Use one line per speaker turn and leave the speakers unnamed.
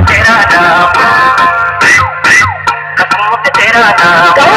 तेरा नाम। कसम तेरा नाम